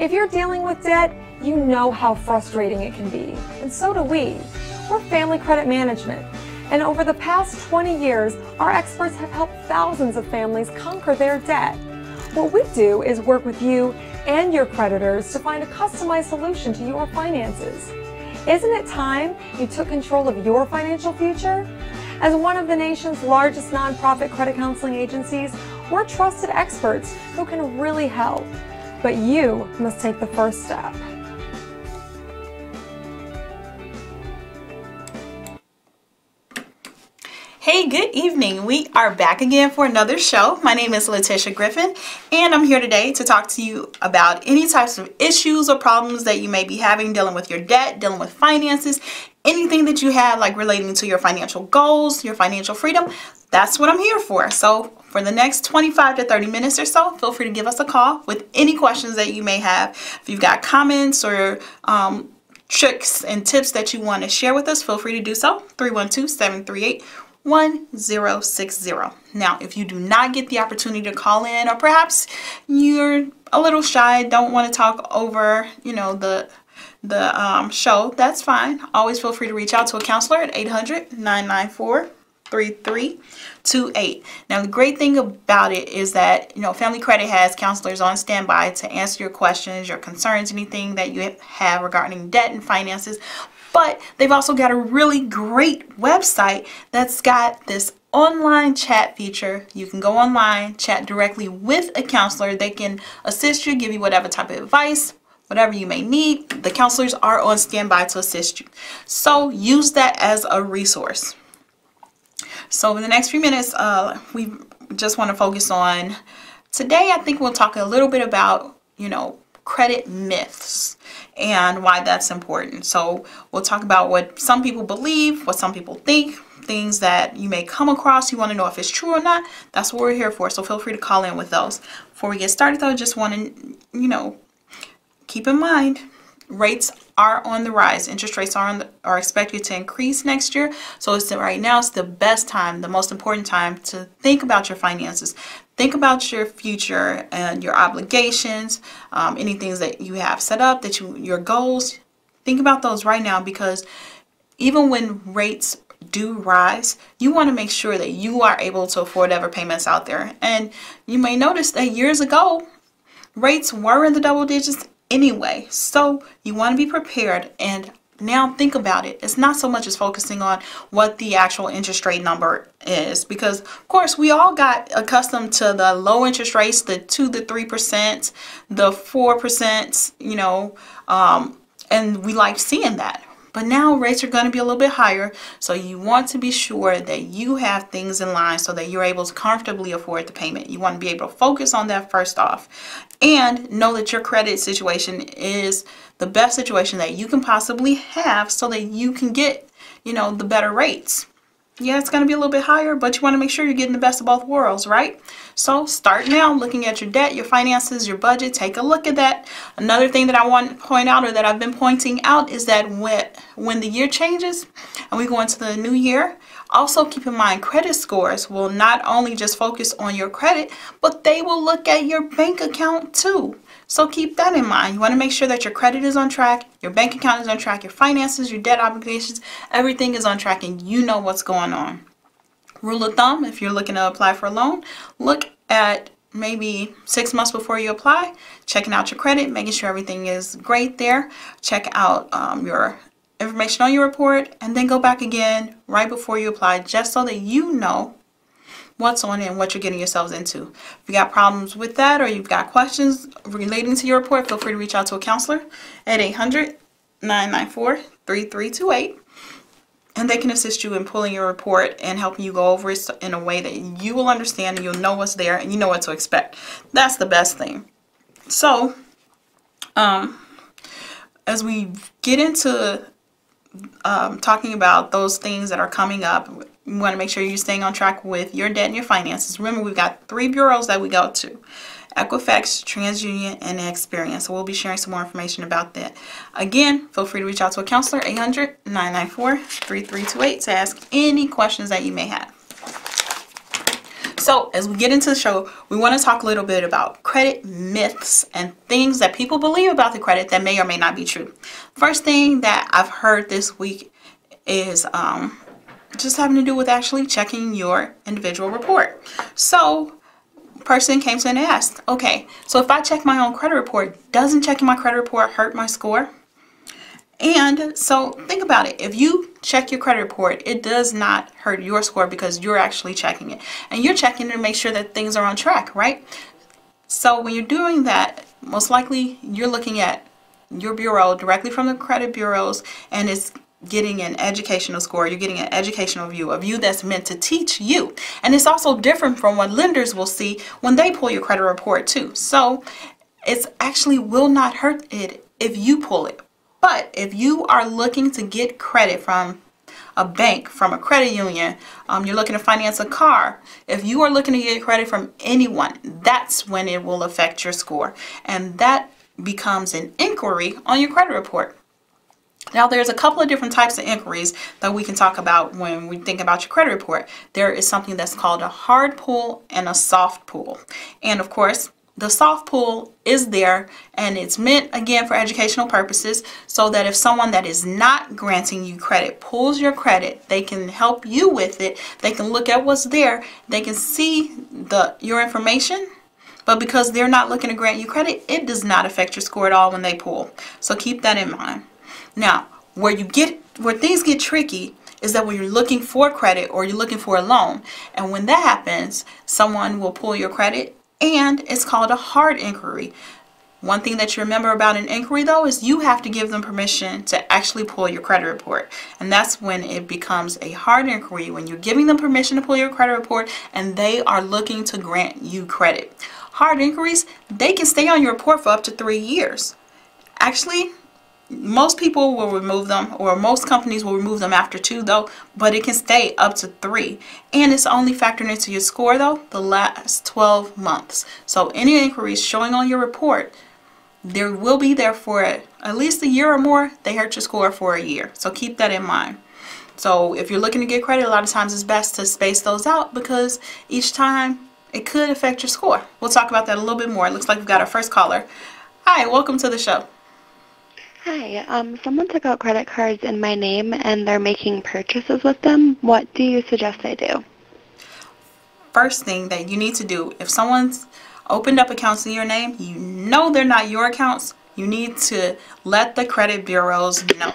If you're dealing with debt, you know how frustrating it can be, and so do we. We're Family Credit Management, and over the past 20 years, our experts have helped thousands of families conquer their debt. What we do is work with you and your creditors to find a customized solution to your finances. Isn't it time you took control of your financial future? As one of the nation's largest nonprofit credit counseling agencies, we're trusted experts who can really help. But you must take the first step. Hey, good evening. We are back again for another show. My name is Letitia Griffin, and I'm here today to talk to you about any types of issues or problems that you may be having dealing with your debt, dealing with finances, anything that you have like relating to your financial goals, your financial freedom. That's what I'm here for. So, for the next 25 to 30 minutes or so, feel free to give us a call with any questions that you may have. If you've got comments or um, tricks and tips that you want to share with us, feel free to do so. 312 738 1060. Now, if you do not get the opportunity to call in or perhaps you're a little shy, don't want to talk over, you know, the the um, show, that's fine. Always feel free to reach out to a counselor at 800-994-3328. Now, the great thing about it is that, you know, Family Credit has counselors on standby to answer your questions, your concerns, anything that you have regarding debt and finances. But they've also got a really great website that's got this online chat feature. You can go online, chat directly with a counselor. They can assist you, give you whatever type of advice, whatever you may need. The counselors are on standby to assist you. So use that as a resource. So in the next few minutes, uh, we just want to focus on today. I think we'll talk a little bit about, you know, credit myths and why that's important. So we'll talk about what some people believe, what some people think, things that you may come across. You want to know if it's true or not. That's what we're here for. So feel free to call in with those. Before we get started though, just want to, you know, keep in mind rates are on the rise. Interest rates are, the, are expected to increase next year. So it's the, right now it's the best time, the most important time to think about your finances. Think about your future and your obligations, um, any things that you have set up, that you your goals. Think about those right now because even when rates do rise, you want to make sure that you are able to afford ever payments out there. And you may notice that years ago, rates were in the double digits anyway. So you want to be prepared and now think about it. It's not so much as focusing on what the actual interest rate number is because of course we all got accustomed to the low interest rates, the 2 to 3%, the 4%, you know, um, and we like seeing that. But now rates are going to be a little bit higher, so you want to be sure that you have things in line so that you're able to comfortably afford the payment. You want to be able to focus on that first off and know that your credit situation is the best situation that you can possibly have so that you can get, you know, the better rates. Yeah, it's going to be a little bit higher, but you want to make sure you're getting the best of both worlds, right? So start now looking at your debt, your finances, your budget. Take a look at that. Another thing that I want to point out or that I've been pointing out is that when, when the year changes and we go into the new year, also keep in mind credit scores will not only just focus on your credit, but they will look at your bank account too. So keep that in mind. You want to make sure that your credit is on track, your bank account is on track, your finances, your debt obligations, everything is on track and you know what's going on. Rule of thumb, if you're looking to apply for a loan, look at maybe six months before you apply, checking out your credit, making sure everything is great there. Check out um, your information on your report and then go back again right before you apply just so that you know what's on it and what you're getting yourselves into. If you got problems with that or you've got questions relating to your report, feel free to reach out to a counselor at 800-994-3328 and they can assist you in pulling your report and helping you go over it in a way that you will understand and you'll know what's there and you know what to expect. That's the best thing. So, um, as we get into um, talking about those things that are coming up, you want to make sure you're staying on track with your debt and your finances. Remember, we've got three bureaus that we go to. Equifax, TransUnion, and Experian. So we'll be sharing some more information about that. Again, feel free to reach out to a counselor, 800-994-3328 to ask any questions that you may have. So So, as we get into the show, we want to talk a little bit about credit myths and things that people believe about the credit that may or may not be true. First thing that I've heard this week is um, just having to do with actually checking your individual report. So, person came to and asked, okay, so if I check my own credit report, doesn't checking my credit report hurt my score? And so think about it. If you check your credit report, it does not hurt your score because you're actually checking it. And you're checking to make sure that things are on track, right? So when you're doing that, most likely you're looking at your bureau directly from the credit bureaus and it's getting an educational score. You're getting an educational view, a view that's meant to teach you. And it's also different from what lenders will see when they pull your credit report too. So it's actually will not hurt it if you pull it. But if you are looking to get credit from a bank, from a credit union, um, you're looking to finance a car, if you are looking to get credit from anyone, that's when it will affect your score. And that becomes an inquiry on your credit report. Now, there's a couple of different types of inquiries that we can talk about when we think about your credit report. There is something that's called a hard pull and a soft pull. And of course, the soft pull is there and it's meant again for educational purposes so that if someone that is not granting you credit pulls your credit they can help you with it. They can look at what's there. They can see the your information. But because they're not looking to grant you credit it does not affect your score at all when they pull. So keep that in mind now where you get where things get tricky is that when you're looking for credit or you're looking for a loan and when that happens someone will pull your credit and it's called a hard inquiry. One thing that you remember about an inquiry though is you have to give them permission to actually pull your credit report. And that's when it becomes a hard inquiry, when you're giving them permission to pull your credit report and they are looking to grant you credit. Hard inquiries, they can stay on your report for up to three years. Actually, most people will remove them or most companies will remove them after two though but it can stay up to three. And it's only factored into your score though the last 12 months. So any inquiries showing on your report there will be there for at least a year or more. They hurt your score for a year. So keep that in mind. So if you're looking to get credit a lot of times it's best to space those out because each time it could affect your score. We'll talk about that a little bit more. It looks like we've got our first caller. Hi welcome to the show Hi, um, someone took out credit cards in my name and they're making purchases with them. What do you suggest I do? First thing that you need to do, if someone's opened up accounts in your name, you know they're not your accounts, you need to let the credit bureaus know.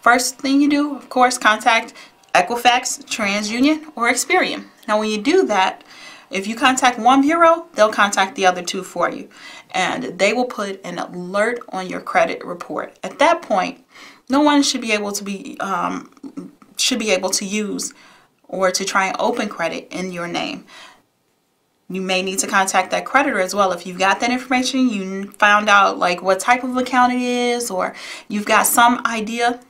First thing you do, of course, contact Equifax, TransUnion, or Experian. Now when you do that, if you contact one bureau, they'll contact the other two for you and they will put an alert on your credit report. At that point, no one should be able to be um, should be able to use or to try and open credit in your name. You may need to contact that creditor as well. If you've got that information, you found out like what type of account it is, or you've got some idea,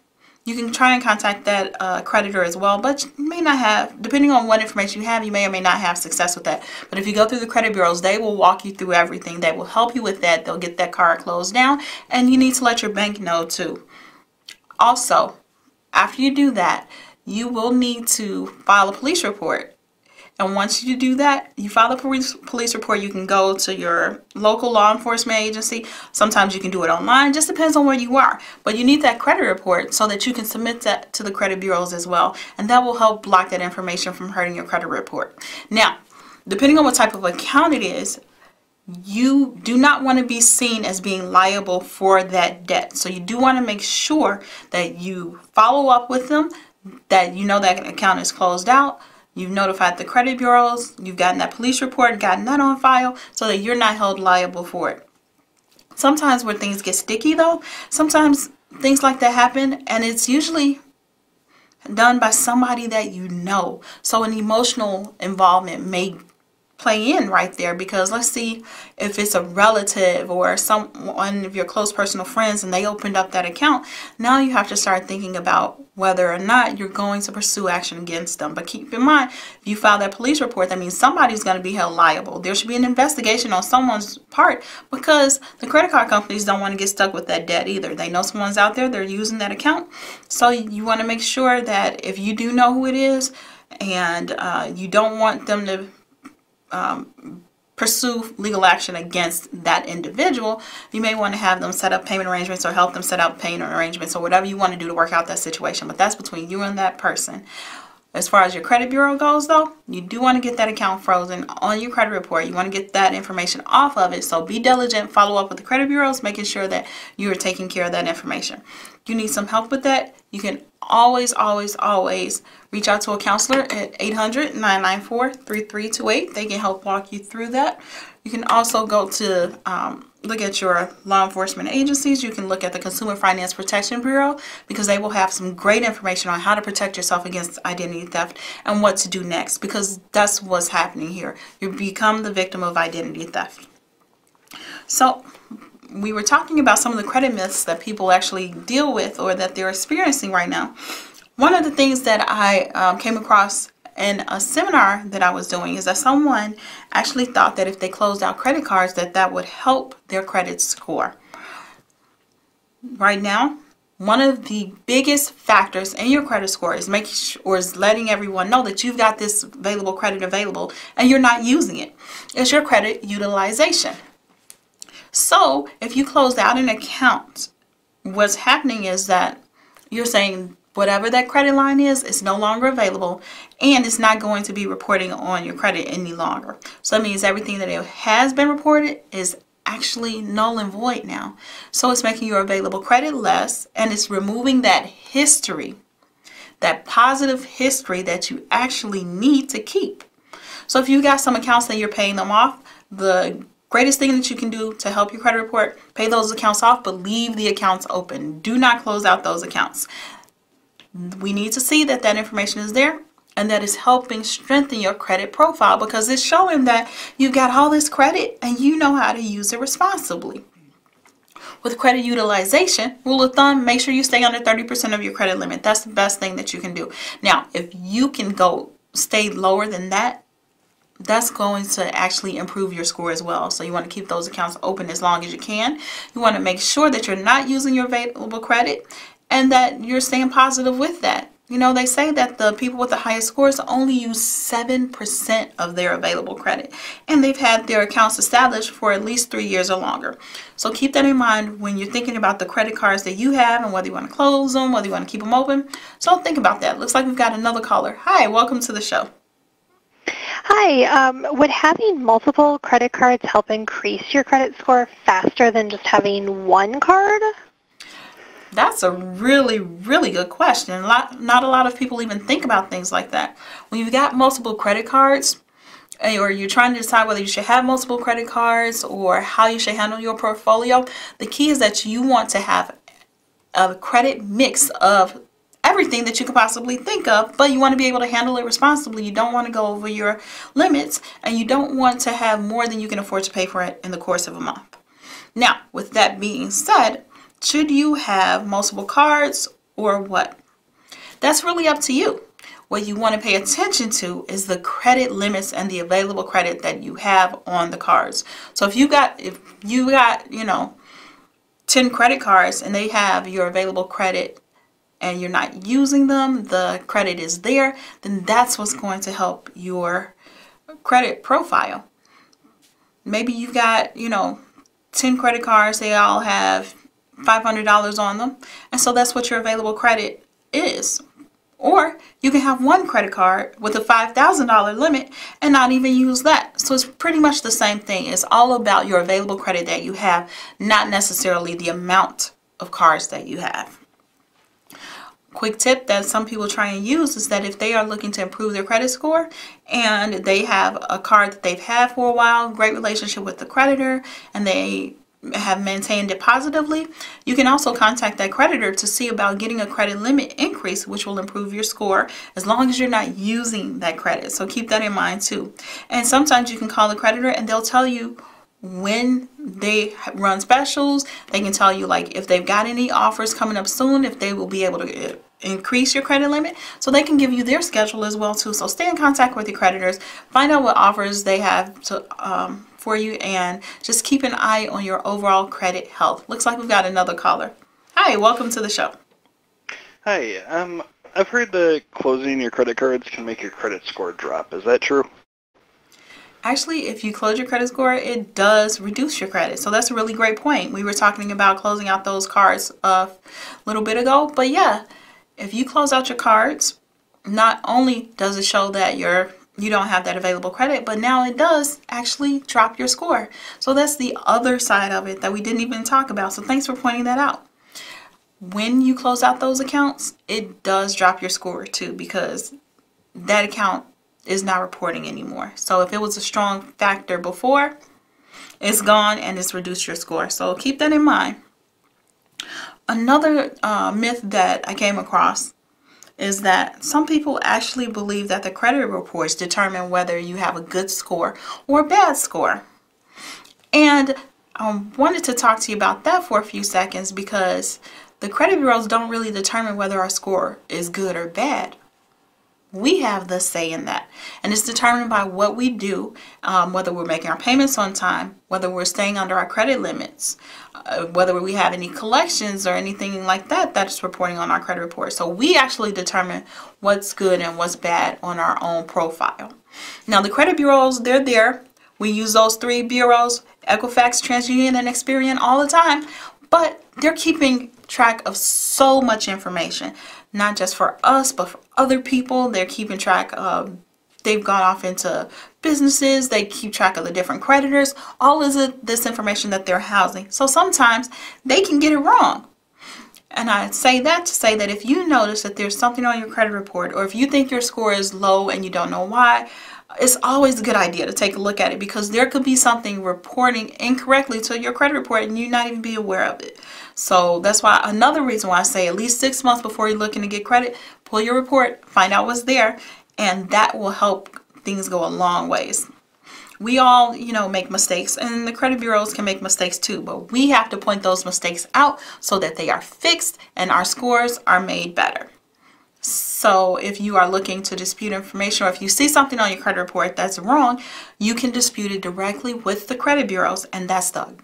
you can try and contact that uh, creditor as well, but you may not have, depending on what information you have, you may or may not have success with that. But if you go through the credit bureaus, they will walk you through everything. They will help you with that. They'll get that card closed down, and you need to let your bank know too. Also, after you do that, you will need to file a police report and once you do that, you file a police, report, you can go to your local law enforcement agency. Sometimes you can do it online, just depends on where you are. But you need that credit report so that you can submit that to the credit bureaus as well. And that will help block that information from hurting your credit report. Now, depending on what type of account it is, you do not want to be seen as being liable for that debt. So you do want to make sure that you follow up with them, that you know that account is closed out, You've notified the credit bureaus, you've gotten that police report, gotten that on file so that you're not held liable for it. Sometimes when things get sticky though, sometimes things like that happen and it's usually done by somebody that you know. So an emotional involvement may play in right there because let's see if it's a relative or someone of your close personal friends and they opened up that account now you have to start thinking about whether or not you're going to pursue action against them. But keep in mind if you file that police report that means somebody's going to be held liable. There should be an investigation on someone's part because the credit card companies don't want to get stuck with that debt either. They know someone's out there they're using that account. So you want to make sure that if you do know who it is and uh, you don't want them to um, pursue legal action against that individual, you may want to have them set up payment arrangements or help them set up payment arrangements or whatever you want to do to work out that situation. But that's between you and that person. As far as your credit bureau goes, though, you do want to get that account frozen on your credit report. You want to get that information off of it. So be diligent, follow up with the credit bureaus, making sure that you are taking care of that information. You need some help with that? You can always, always, always reach out to a counselor at 800 994 3328. They can help walk you through that. You can also go to um, look at your law enforcement agencies. You can look at the Consumer Finance Protection Bureau because they will have some great information on how to protect yourself against identity theft and what to do next because that's what's happening here. You become the victim of identity theft. So, we were talking about some of the credit myths that people actually deal with or that they're experiencing right now. One of the things that I um, came across in a seminar that I was doing is that someone actually thought that if they closed out credit cards that that would help their credit score. Right now, one of the biggest factors in your credit score is making sure or is letting everyone know that you've got this available credit available and you're not using it. It's your credit utilization. So, if you closed out an account, what's happening is that you're saying whatever that credit line is, it's no longer available and it's not going to be reporting on your credit any longer. So that means everything that it has been reported is actually null and void now. So it's making your available credit less and it's removing that history, that positive history that you actually need to keep. So if you got some accounts that you're paying them off, the greatest thing that you can do to help your credit report, pay those accounts off, but leave the accounts open. Do not close out those accounts. We need to see that that information is there and that is helping strengthen your credit profile because it's showing that you've got all this credit and you know how to use it responsibly. With credit utilization, rule of thumb, make sure you stay under 30% of your credit limit. That's the best thing that you can do. Now, if you can go stay lower than that, that's going to actually improve your score as well. So you want to keep those accounts open as long as you can. You want to make sure that you're not using your available credit and that you're staying positive with that. You know, they say that the people with the highest scores only use 7% of their available credit, and they've had their accounts established for at least three years or longer. So keep that in mind when you're thinking about the credit cards that you have and whether you want to close them, whether you want to keep them open. So think about that. Looks like we've got another caller. Hi, welcome to the show. Hi, um, would having multiple credit cards help increase your credit score faster than just having one card? That's a really, really good question. Lot, not a lot of people even think about things like that. When you've got multiple credit cards, eh, or you're trying to decide whether you should have multiple credit cards or how you should handle your portfolio, the key is that you want to have a credit mix of everything that you could possibly think of, but you want to be able to handle it responsibly. You don't want to go over your limits and you don't want to have more than you can afford to pay for it in the course of a month. Now, with that being said, should you have multiple cards or what? That's really up to you. What you want to pay attention to is the credit limits and the available credit that you have on the cards. So if you got if you got, you know, 10 credit cards and they have your available credit and you're not using them, the credit is there, then that's what's going to help your credit profile. Maybe you've got, you know, 10 credit cards, they all have $500 on them. And so that's what your available credit is. Or you can have one credit card with a $5,000 limit and not even use that. So it's pretty much the same thing. It's all about your available credit that you have, not necessarily the amount of cards that you have. Quick tip that some people try and use is that if they are looking to improve their credit score and they have a card that they've had for a while, great relationship with the creditor, and they have maintained it positively, you can also contact that creditor to see about getting a credit limit increase, which will improve your score as long as you're not using that credit. So keep that in mind too. And sometimes you can call the creditor and they'll tell you when they run specials. They can tell you like if they've got any offers coming up soon, if they will be able to uh, increase your credit limit so they can give you their schedule as well too so stay in contact with your creditors find out what offers they have to um, for you and just keep an eye on your overall credit health. Looks like we've got another caller. Hi, welcome to the show. Hi, um, I've heard that closing your credit cards can make your credit score drop. Is that true? Actually if you close your credit score it does reduce your credit. So that's a really great point. We were talking about closing out those cards a little bit ago. But yeah if you close out your cards not only does it show that you're you don't have that available credit but now it does actually drop your score. So that's the other side of it that we didn't even talk about. So thanks for pointing that out. When you close out those accounts it does drop your score too because that account is not reporting anymore. So if it was a strong factor before, it's gone and it's reduced your score. So keep that in mind. Another uh, myth that I came across is that some people actually believe that the credit reports determine whether you have a good score or a bad score. And I wanted to talk to you about that for a few seconds because the credit bureaus don't really determine whether our score is good or bad we have the say in that. And it's determined by what we do um, whether we're making our payments on time whether we're staying under our credit limits uh, whether we have any collections or anything like that that's reporting on our credit report. So we actually determine what's good and what's bad on our own profile. Now the credit bureaus they're there. We use those three bureaus equifax transunion and experian all the time. But they're keeping track of so much information not just for us, but for other people. They're keeping track of, they've gone off into businesses, they keep track of the different creditors, all of this information that they're housing. So sometimes they can get it wrong. And I say that to say that if you notice that there's something on your credit report or if you think your score is low and you don't know why, it's always a good idea to take a look at it because there could be something reporting incorrectly to your credit report and you not even be aware of it. So that's why another reason why I say at least six months before you're looking to get credit, pull your report, find out what's there, and that will help things go a long ways. We all, you know, make mistakes and the credit bureaus can make mistakes too, but we have to point those mistakes out so that they are fixed and our scores are made better. So if you are looking to dispute information or if you see something on your credit report that's wrong, you can dispute it directly with the credit bureaus and that's the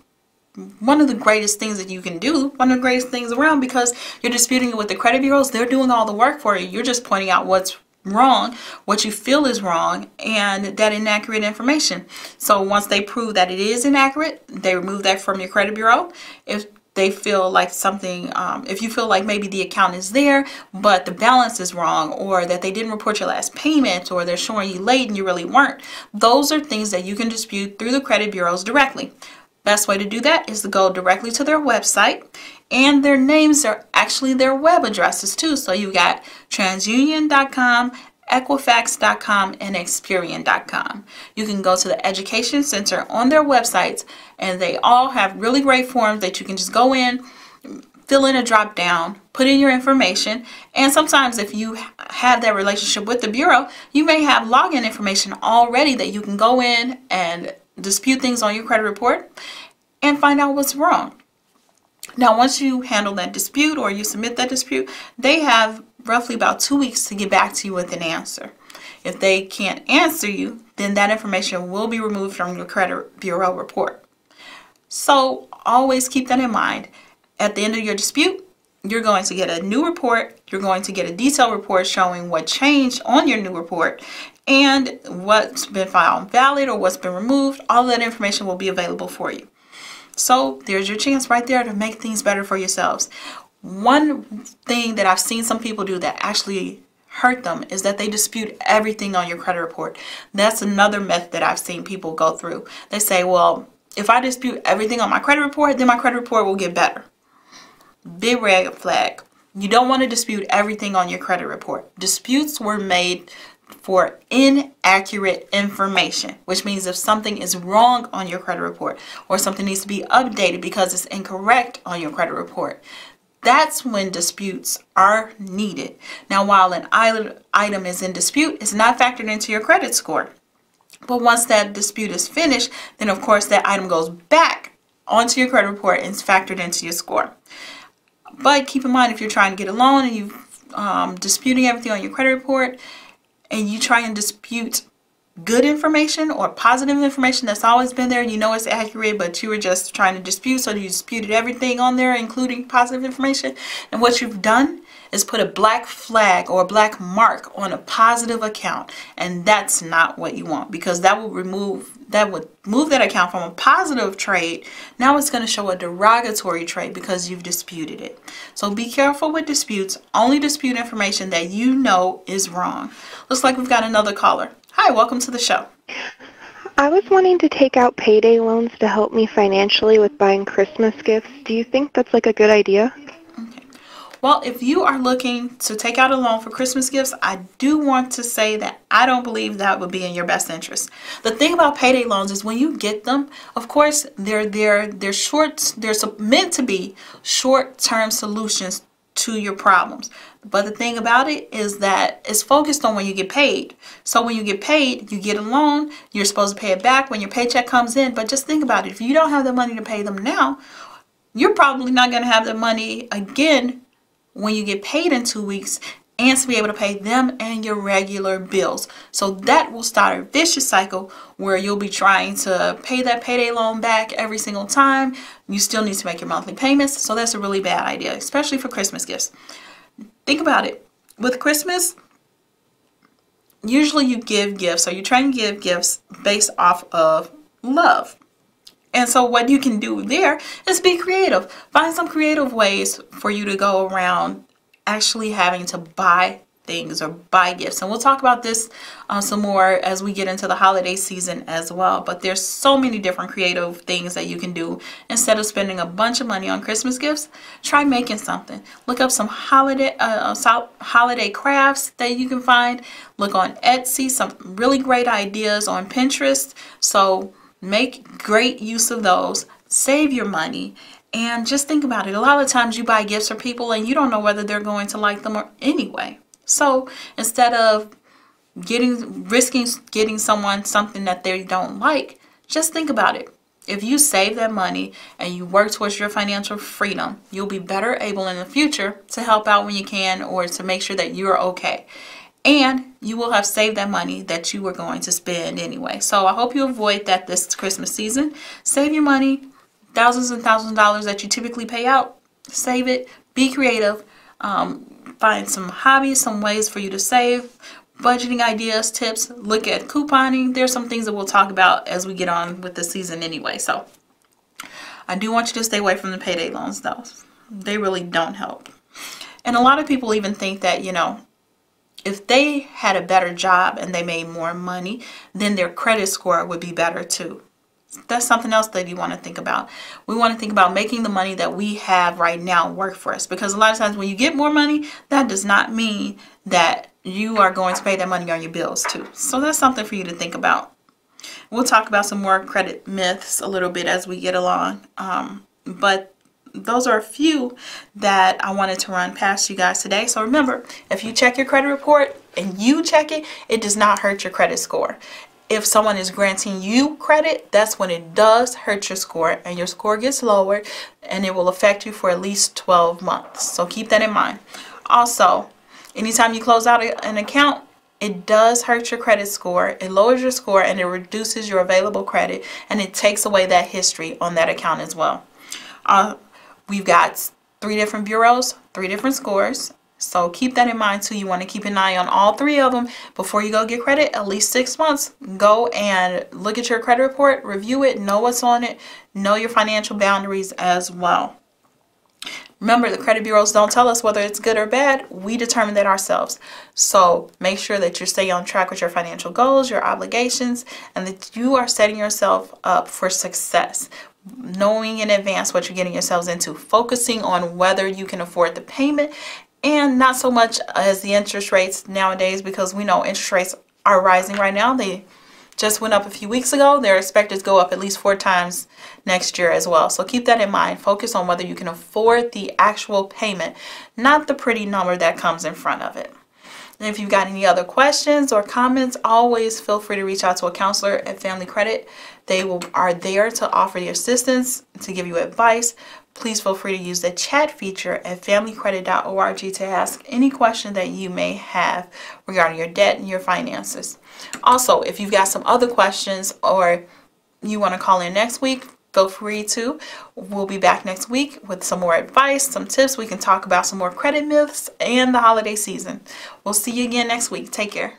one of the greatest things that you can do, one of the greatest things around because you're disputing it with the credit bureaus. They're doing all the work for you. You're just pointing out what's wrong, what you feel is wrong, and that inaccurate information. So once they prove that it is inaccurate, they remove that from your credit bureau. If they feel like something, um, if you feel like maybe the account is there, but the balance is wrong, or that they didn't report your last payment, or they're showing you late and you really weren't, those are things that you can dispute through the credit bureaus directly. Best way to do that is to go directly to their website and their names are actually their web addresses too. So you got transunion.com, Equifax.com and Experian.com. You can go to the Education Center on their websites and they all have really great forms that you can just go in, fill in a drop down, put in your information, and sometimes if you have that relationship with the Bureau, you may have login information already that you can go in and dispute things on your credit report and find out what's wrong. Now, once you handle that dispute or you submit that dispute, they have roughly about two weeks to get back to you with an answer. If they can't answer you, then that information will be removed from your credit bureau report. So always keep that in mind. At the end of your dispute, you're going to get a new report. You're going to get a detailed report showing what changed on your new report and what's been found valid or what's been removed. All that information will be available for you. So there's your chance right there to make things better for yourselves. One thing that I've seen some people do that actually hurt them is that they dispute everything on your credit report. That's another myth that I've seen people go through. They say, well, if I dispute everything on my credit report, then my credit report will get better. Big red flag. You don't want to dispute everything on your credit report. Disputes were made for inaccurate information, which means if something is wrong on your credit report or something needs to be updated because it's incorrect on your credit report, that's when disputes are needed. Now, while an item is in dispute, it's not factored into your credit score. But once that dispute is finished, then of course that item goes back onto your credit report and is factored into your score. But keep in mind if you're trying to get a loan and you're um, disputing everything on your credit report and you try and dispute good information or positive information that's always been there and you know it's accurate but you were just trying to dispute so you disputed everything on there including positive information and what you've done is put a black flag or a black mark on a positive account. And that's not what you want because that will remove that would move that account from a positive trade. Now it's going to show a derogatory trade because you've disputed it. So be careful with disputes. Only dispute information that you know is wrong. Looks like we've got another caller. Hi, welcome to the show. I was wanting to take out payday loans to help me financially with buying Christmas gifts. Do you think that's like a good idea? Well, if you are looking to take out a loan for Christmas gifts, I do want to say that I don't believe that would be in your best interest. The thing about payday loans is when you get them, of course, they're they're they're short they're meant to be short-term solutions to your problems. But the thing about it is that it's focused on when you get paid. So when you get paid, you get a loan, you're supposed to pay it back when your paycheck comes in. But just think about it. If you don't have the money to pay them now, you're probably not going to have the money again when you get paid in two weeks and to be able to pay them and your regular bills. So that will start a vicious cycle where you'll be trying to pay that payday loan back every single time. You still need to make your monthly payments. So that's a really bad idea, especially for Christmas gifts. Think about it. With Christmas, usually you give gifts or you try and give gifts based off of love. And so what you can do there is be creative. Find some creative ways for you to go around actually having to buy things or buy gifts. And we'll talk about this uh, some more as we get into the holiday season as well. But there's so many different creative things that you can do. Instead of spending a bunch of money on Christmas gifts, try making something. Look up some holiday uh, uh holiday crafts that you can find. Look on Etsy, some really great ideas on Pinterest. So Make great use of those. Save your money. And just think about it. A lot of times you buy gifts for people and you don't know whether they're going to like them or anyway. So instead of getting risking getting someone something that they don't like, just think about it. If you save that money and you work towards your financial freedom, you'll be better able in the future to help out when you can or to make sure that you're okay and you will have saved that money that you were going to spend anyway. So I hope you avoid that this Christmas season. Save your money, thousands and thousands of dollars that you typically pay out. Save it. Be creative. Um, find some hobbies, some ways for you to save. Budgeting ideas, tips. Look at couponing. There's some things that we'll talk about as we get on with the season anyway. So I do want you to stay away from the payday loans though. They really don't help. And a lot of people even think that, you know, if they had a better job and they made more money, then their credit score would be better too. That's something else that you want to think about. We want to think about making the money that we have right now work for us because a lot of times when you get more money, that does not mean that you are going to pay that money on your bills too. So that's something for you to think about. We'll talk about some more credit myths a little bit as we get along. Um, but those are a few that I wanted to run past you guys today. So remember, if you check your credit report and you check it, it does not hurt your credit score. If someone is granting you credit, that's when it does hurt your score and your score gets lower and it will affect you for at least 12 months. So keep that in mind. Also, anytime you close out an account, it does hurt your credit score, it lowers your score, and it reduces your available credit, and it takes away that history on that account as well. Uh, We've got three different bureaus, three different scores. So keep that in mind too. You want to keep an eye on all three of them before you go get credit. At least six months. Go and look at your credit report, review it, know what's on it, know your financial boundaries as well. Remember, the credit bureaus don't tell us whether it's good or bad. We determine that ourselves. So make sure that you're staying on track with your financial goals, your obligations, and that you are setting yourself up for success knowing in advance what you're getting yourselves into, focusing on whether you can afford the payment and not so much as the interest rates nowadays because we know interest rates are rising right now. They just went up a few weeks ago. They're expected to go up at least four times next year as well. So keep that in mind. Focus on whether you can afford the actual payment, not the pretty number that comes in front of it. And if you've got any other questions or comments, always feel free to reach out to a counselor at Family Credit. They will are there to offer you assistance, to give you advice. Please feel free to use the chat feature at familycredit.org to ask any question that you may have regarding your debt and your finances. Also, if you've got some other questions or you want to call in next week, feel free to. We'll be back next week with some more advice, some tips. We can talk about some more credit myths and the holiday season. We'll see you again next week. Take care.